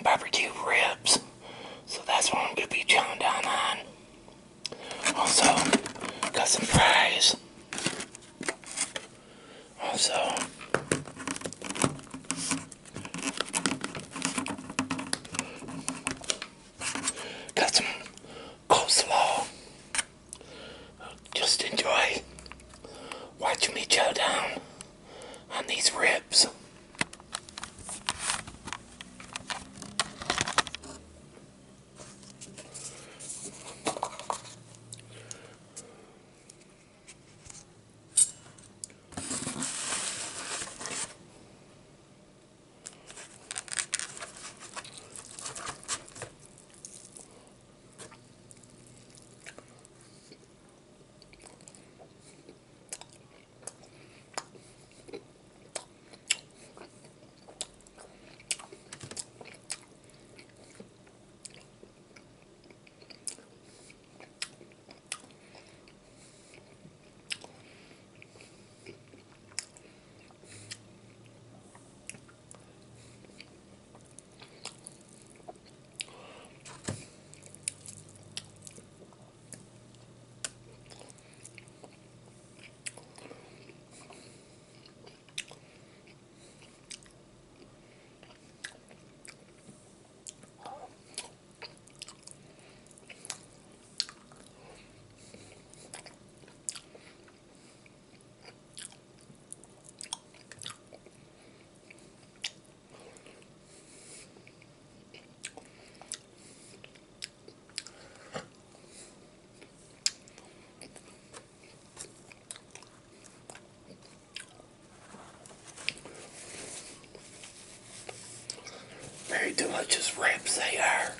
some barbecue ribs. So that's what I'm going to be chowing down on. Also, got some fries. Also, delicious ribs they are.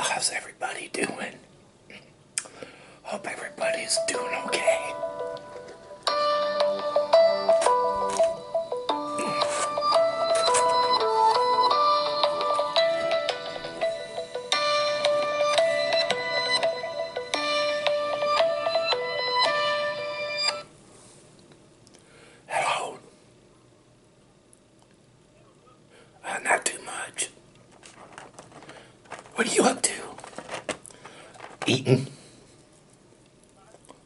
How's everybody doing? Hope everybody's doing okay. What are you up to? Eating.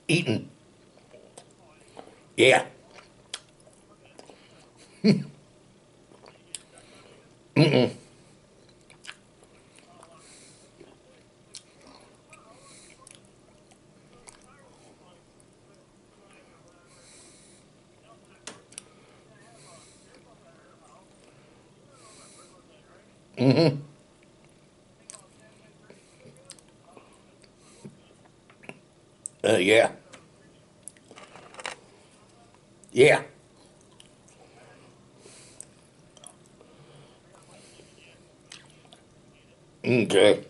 Eating. Yeah. Mm-mm. Mm-hmm. Uh, yeah. Yeah. Okay.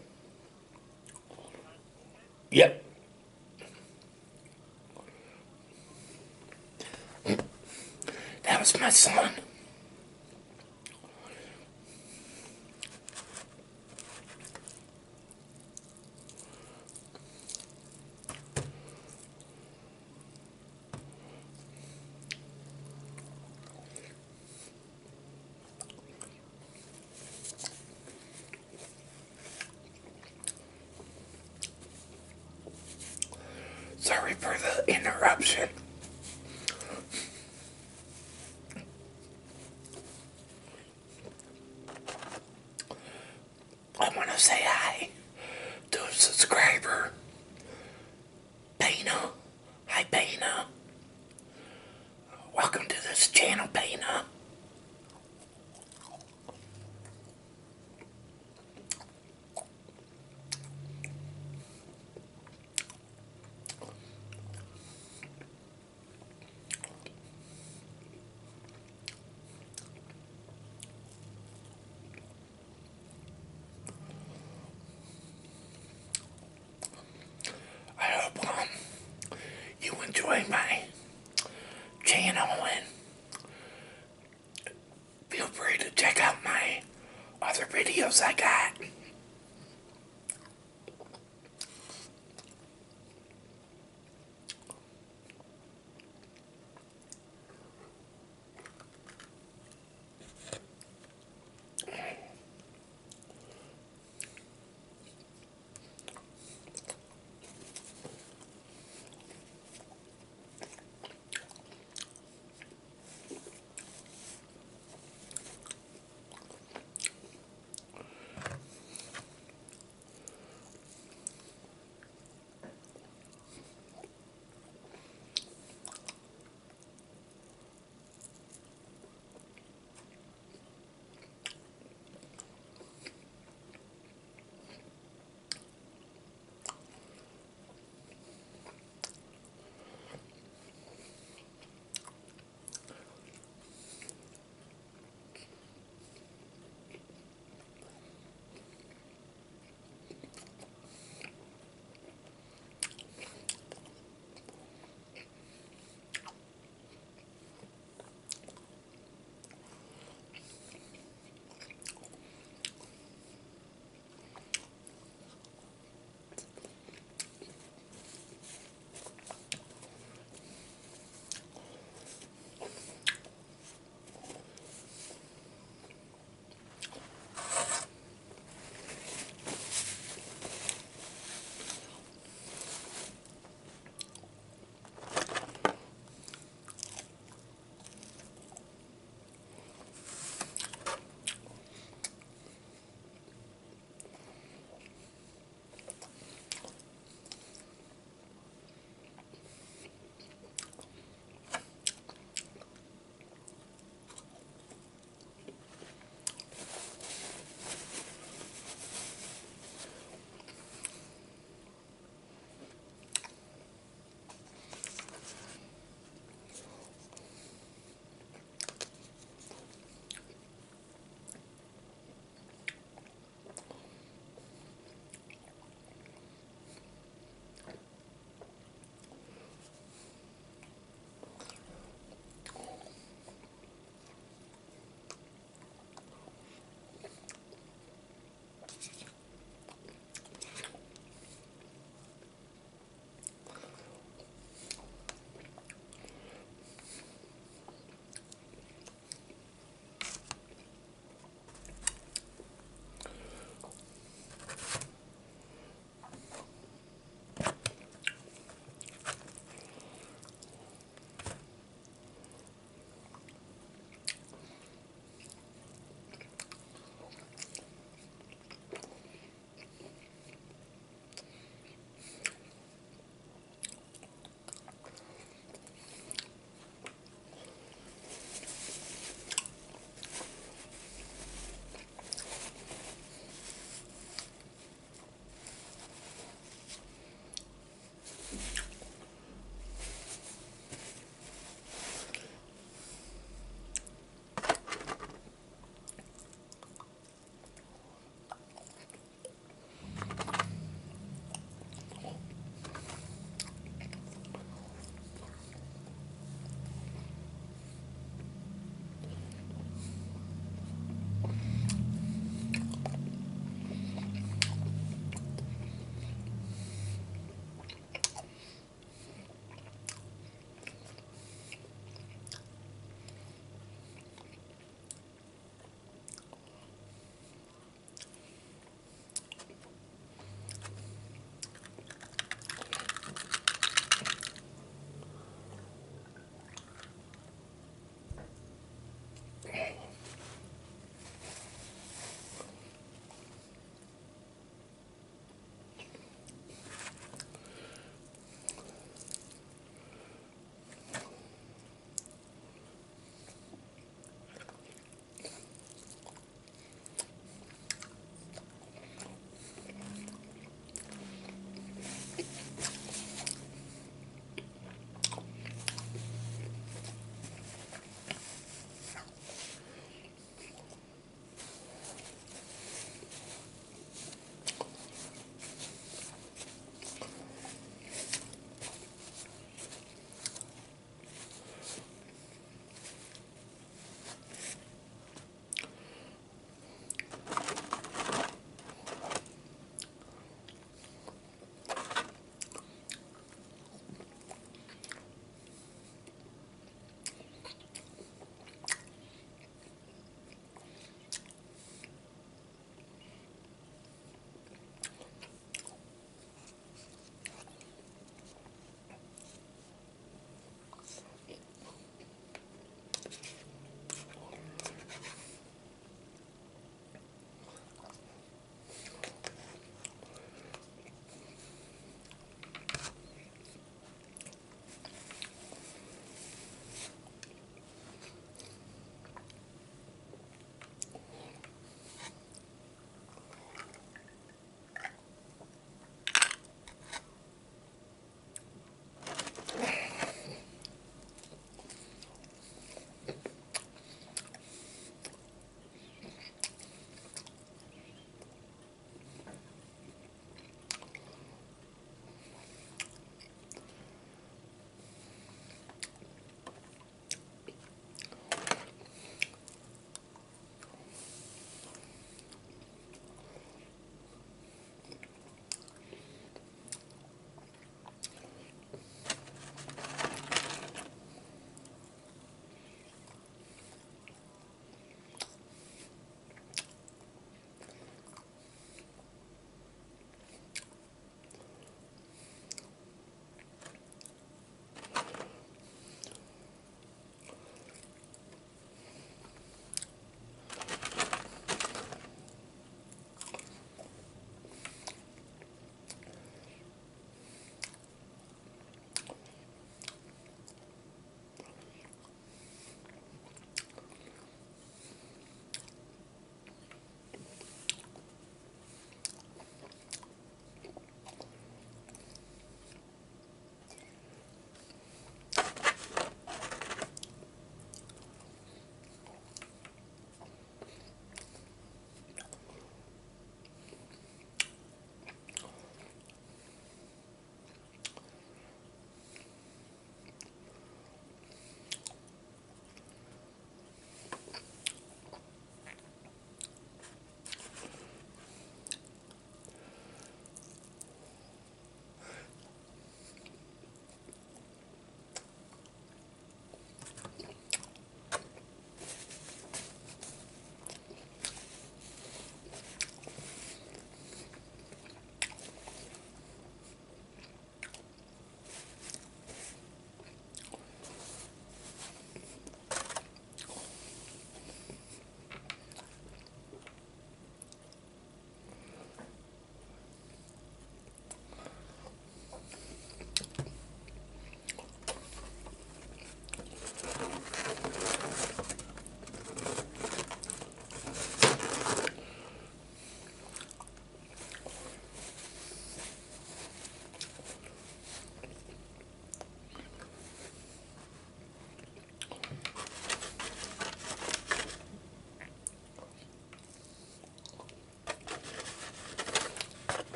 Yep. That was my son. Sorry for the interruption. I want to say hi to a subscriber, Pena. Hi, Pena. Welcome to this channel, Pena. I hope um, you enjoy my channel and feel free to check out my other videos I got.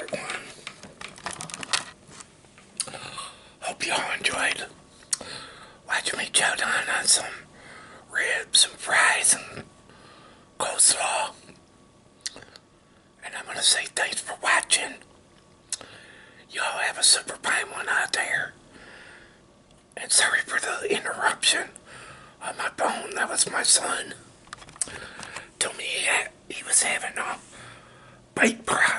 everyone. Hope y'all enjoyed watching me chow down on some ribs and fries and coleslaw. And I'm going to say thanks for watching. Y'all have a super fine one out there. And sorry for the interruption on my phone. That was my son. Told me he, had, he was having a big problem.